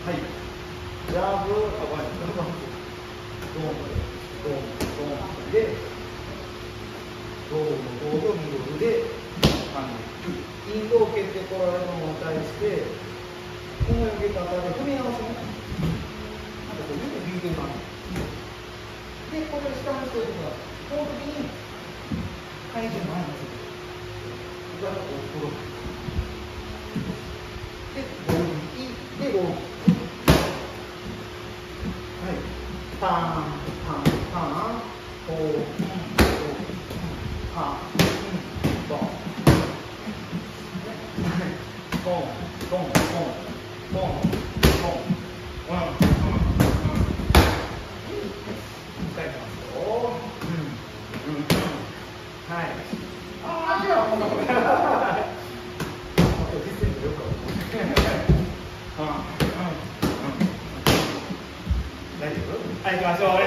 はい。ジャブあごめんドンドンドンでローのボードミドルであのインドを蹴ってこられるのに対してこの受け方で踏み合わせねなんかこう指ビート感でこれ下の人とかこの時に体重前に乗せてここからこう転ぶでボールにでローはい。パーンパンパンこうパンボンボンボンボンボンボンワンワンワン使いますようんうんはいああいやこんなこと実践よくうんうん